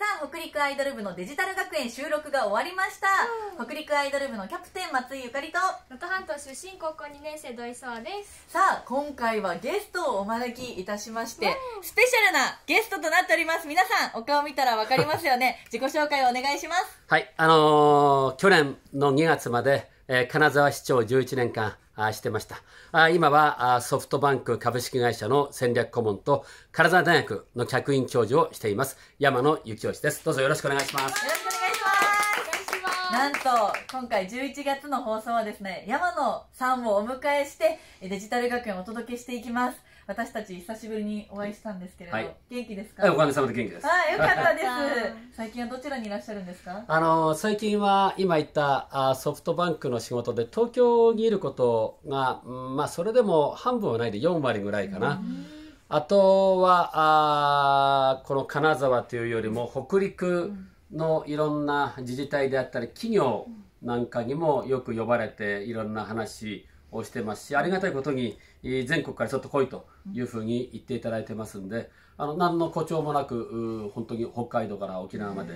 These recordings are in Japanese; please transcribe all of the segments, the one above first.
さあ北陸アイドル部のデジタル学園収録が終わりました、北陸アイドル部のキャプテン松井ゆかりと能登半島出身高校2年生土井壮です。さあ今回はゲストをお招きいたしまして、スペシャルなゲストとなっております。皆さんお顔見たらわかりますよね。自己紹介をお願いします。はい、あのー去年の2月まで、え金沢市長を11年間あしてました。あ今はあソフトバンク株式会社の戦略顧問と金沢大学の客員教授をしています山野幸義です。どうぞよろしくお願いします。よろしくお願いしますお願いしますなんと今回11月の放送はですね山野さんをお迎えしてえデジタル学園をお届けしていきます私たち久しぶりにお会いしたんですけれど、はい元気ですか？はい、おかげさまで元気です。はい、よかったです。最近はどちらにいらっしゃるんですか？あのー最近は今言ったあーソフトバンクの仕事で東京にいることが、うんまあそれでも半分はないで4割ぐらいかな。あとはあーこの金沢というよりも北陸のいろんな自治体であったり企業なんかにもよく呼ばれていろんな話をしてますしありがたいことにえー全国からちょっと来いというふうに言っていただいてますんであの何の誇張もなく本当に北海道から沖縄まで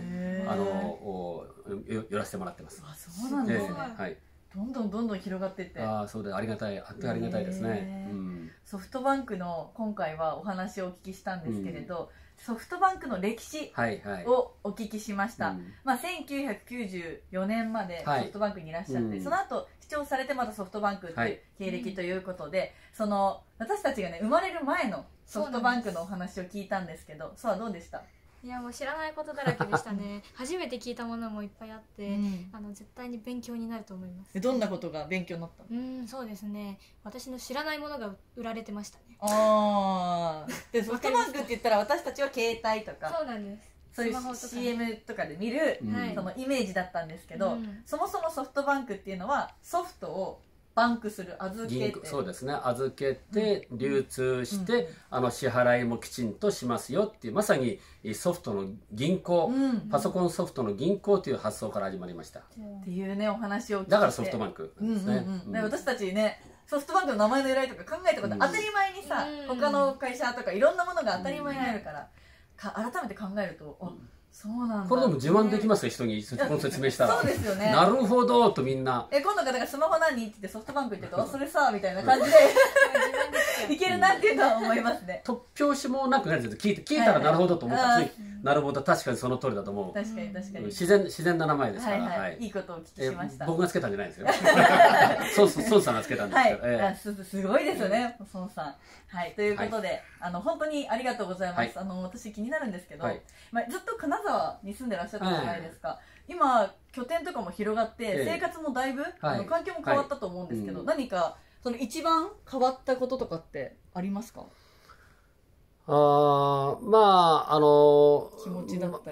あの寄らせてもらってます。あ、そうなんですね。ええはい、どんどんどんどん広がっていって。ああそうでありがたいありがたいですねうんソフトバンクの今回はお話をお聞きしたんですけれど、ソフトバンクの歴史はいはい。をお聞きしました。うんまあ1994年まではいソフトバンクにいらっしゃって、うんその後視聴されてまたソフトバンクってはいいう経歴ということで、その私たちがね生まれる前のソフトバンクのお話を聞いたんですけど、そうはどうでした？いやもう知らないことだらけでしたね。初めて聞いたものもいっぱいあって、うん。あの絶対に勉強になると思います。どんなことが勉強になったの？うんそうですね。私の知らないものが売られてましたね。ああ。で ソフトバンクって言ったら私たちは携帯とかそうなんです。そういう CM とかで見る、そのイメージだったんですけど、うん。そもそもソフトバンクっていうのはソフトをバンクする預け銀て行そうですね。預けて流通して、うん。あの支払いもきちんとしますよっていうまさにソフトの銀行、うん。パソコンソフトの銀行という発想から始まりました。っていうねお話を聞いて。だからソフトバンクうんうんですね、うん。で私たちねソフトバンクの名前の由来とか考えたことうん当たり前にさ、うん。他の会社とかいろんなものが当たり前にあるから、か改めて考えると、あそうなんだ。これでも自慢できます？か人にこの説明したら。そうですよね。なるほどとみんな。え今度からスマホ何？って言ってソフトバンクって言ってあそれさみたいな感じで。いけるなっていうのは思いますね。突拍子もなくなるんです聞いて聞いたらなるほどと思ったら、はいついなるほど確かにその通りだと思う、確かに確かに、うん自然自然な名前ですから、はいはい、はい。い、いことをお聞きえしました。僕がつけたんじゃないですよ。そうそう孫さんがつけたんですはい、けど、ええあすすごいですよね、孫さん。はい、ということで、あの本当にありがとうございます。はい。あの私気になるんですけど、はい。まあずっと金沢に住んでらっしゃったじゃないですか。今拠点とかも広がって、ええ。生活もだいぶ、あの環境も変わったと思うんですけど、はい。何かその一番変わったこととかってありますか？あーまああの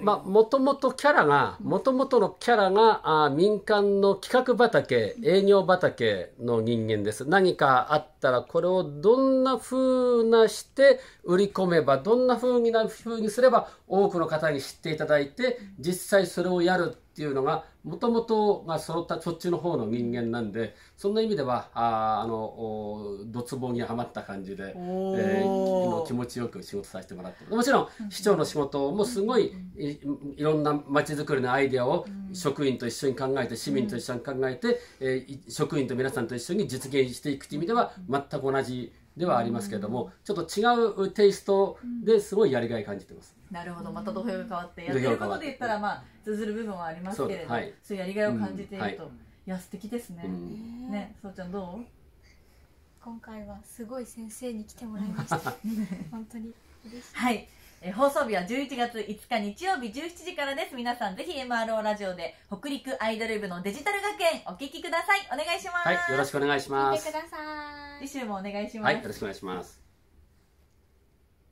まあもともとキャラがもともとのキャラがあー民間の企画畑営業畑の人間です。何かあったらこれをどんな風なして売り込めばどんな風にな風にすれば多くの方に知っていただいて実際それをやるっていうのがもともとが揃ったそっちの方の人間なんでそんな意味ではあーあのおドツボにはまった感じで、えーの気持ちよく仕事させてもらってもちろん市長の仕事もすごいいいろんなまちづくりのアイデアを職員と一緒に考えて市民と一緒に考えて、えーい職員と皆さんと一緒に実現していくという意味では全く同じではありますけれどもちょっと違うテイストですごいやりがい感じてます。なるほど、また土俵が変わって、や土ってることで言ったら、まあ、通ずる部分はありますけれど、そうはい。そういうやりがいを感じていると、うん。はい。い、や、素敵ですね。うん。ね、そうちゃんどう？今回はすごい先生に来てもらいました。本当に嬉しい。はい。えー放送日は11月5日日曜日17時からです。皆さんぜひ MRO ラジオで北陸アイドル部のデジタル学園お聞きください。お願いします。はい、よろしくお願いし聞ますいてく。ださい次週もお願いします。はい、よろしくお願いします。